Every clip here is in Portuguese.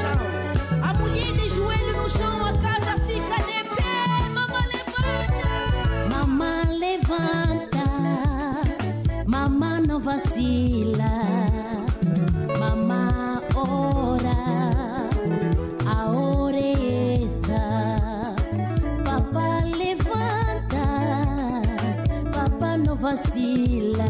chão. A mulher de joelho no chão, a casa fica de pé. Mamãe levanta. Mamá levanta, mamá não vacila, mamá ora, a hora é. Papá levanta, papá não vacila,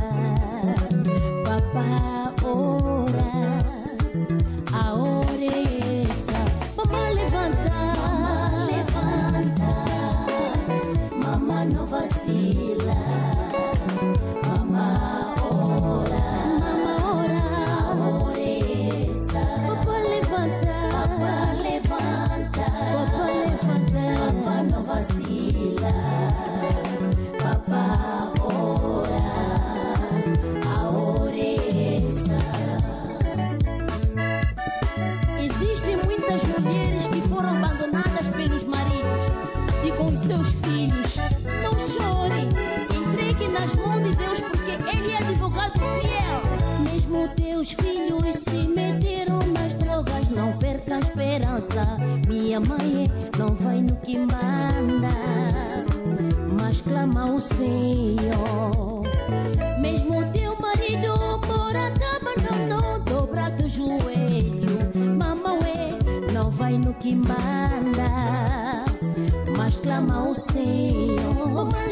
filhos. Não chore, entregue nas mãos de Deus, porque Ele é advogado fiel. Mesmo teus filhos se meteram nas drogas, não perca a esperança. Minha mãe não vai no que manda, mas clama ao Senhor. Mesmo teu marido mora não, não dobra teu joelho. Mamãe não vai no que manda, clama ao Senhor.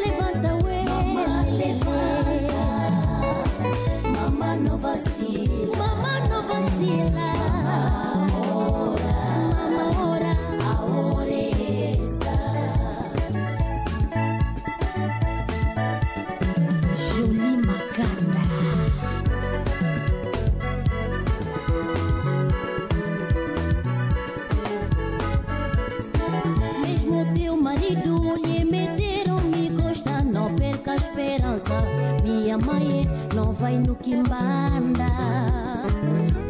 Não vai no que manda,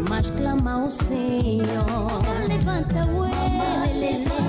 mas clama ao Senhor. Levanta, ué, levanta.